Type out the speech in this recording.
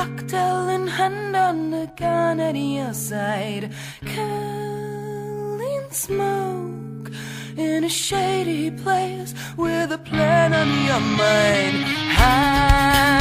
cocktail in hand on the gun at your side. curling smoke in a shady place with a plan on your mind. Hide